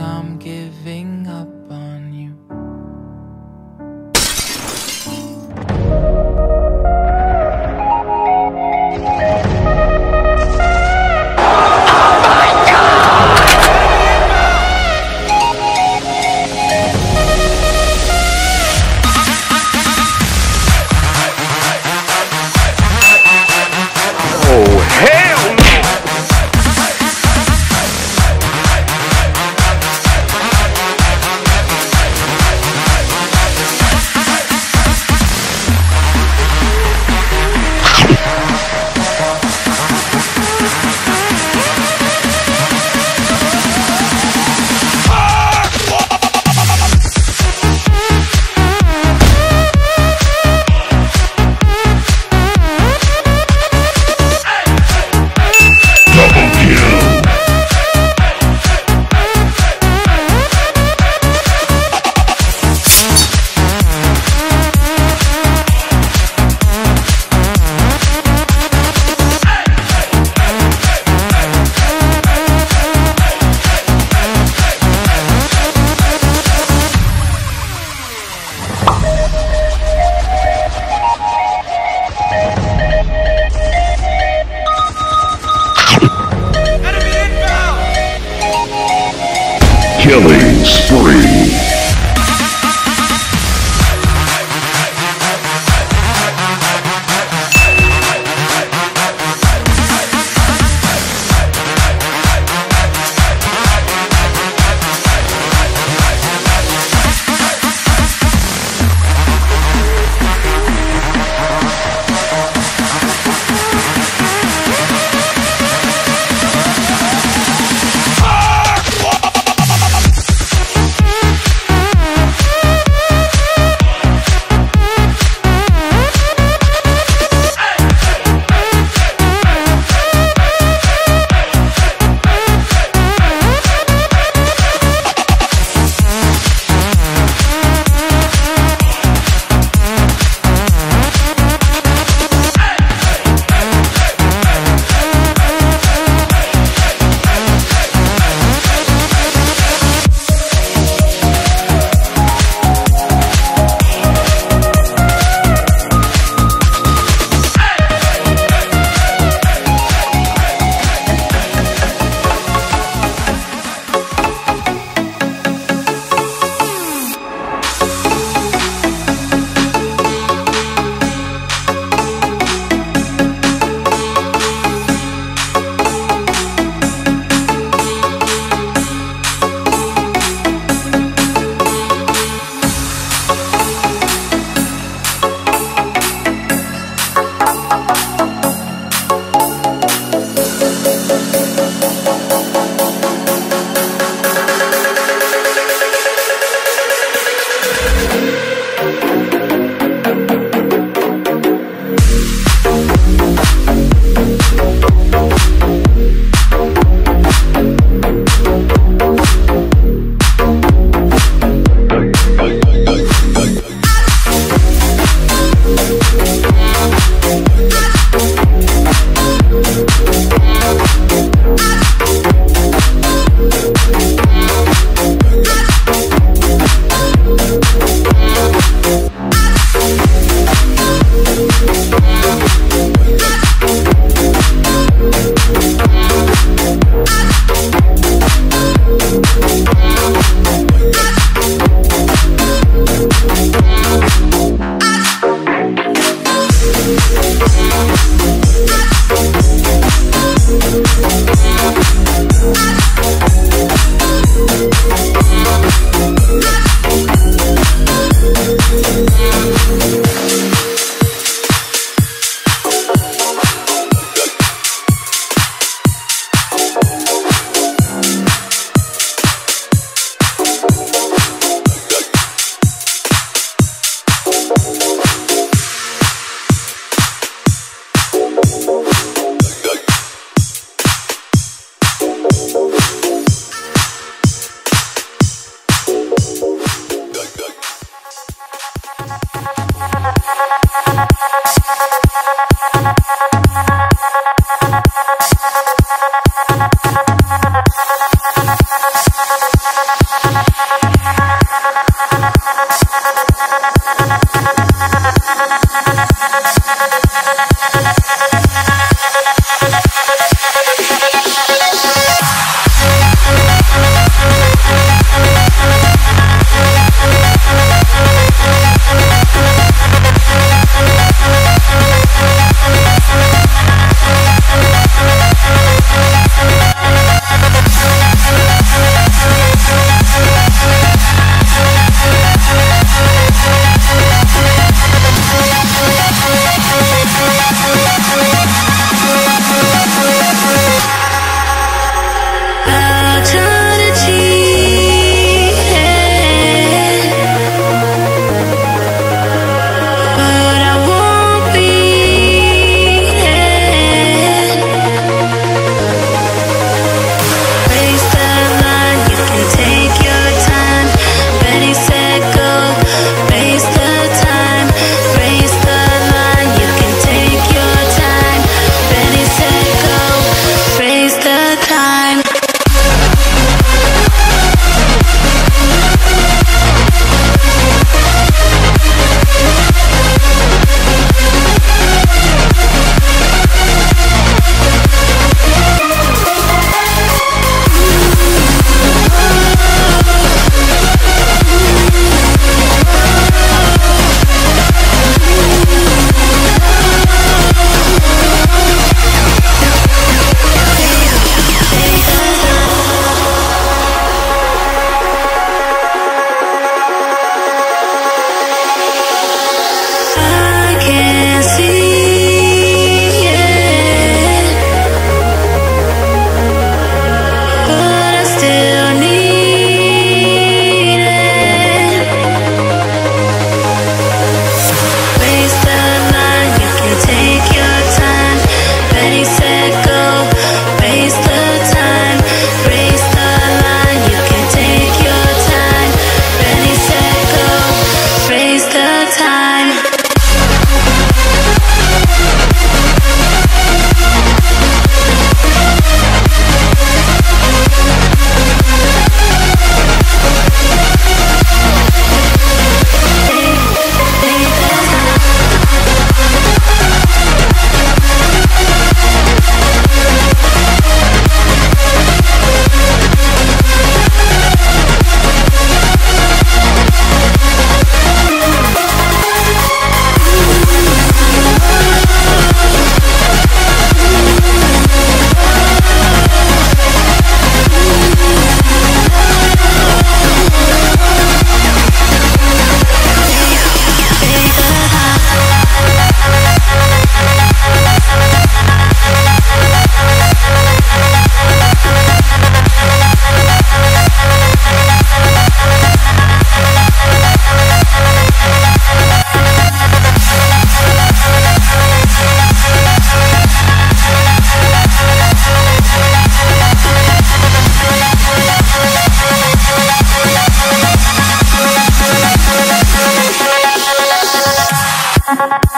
I'm giving up on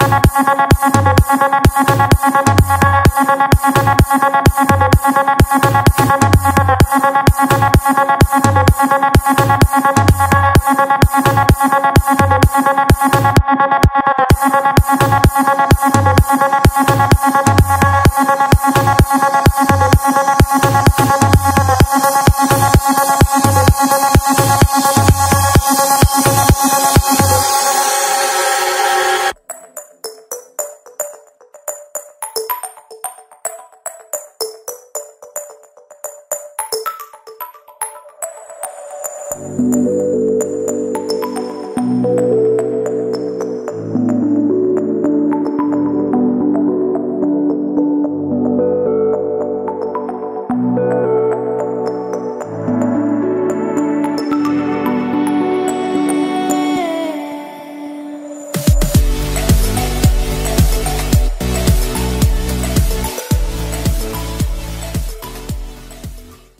you